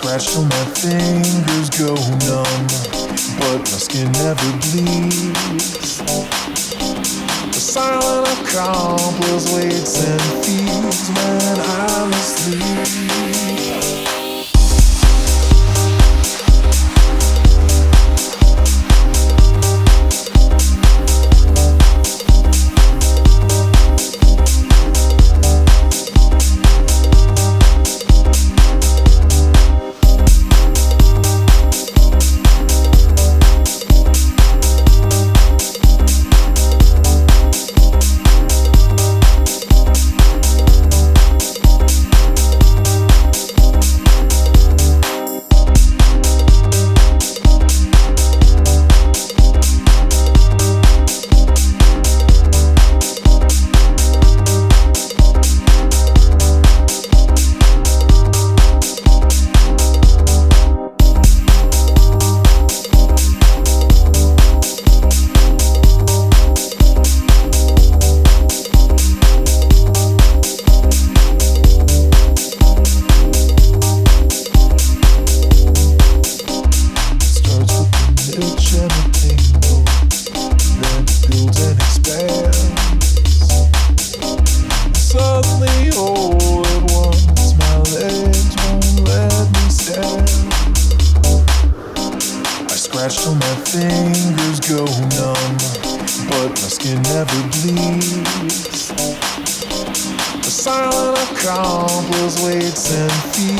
scratch till my fingers go numb, but my skin never bleeds. The silent accomplice waits and feeds when I silent accomplice waits and feeds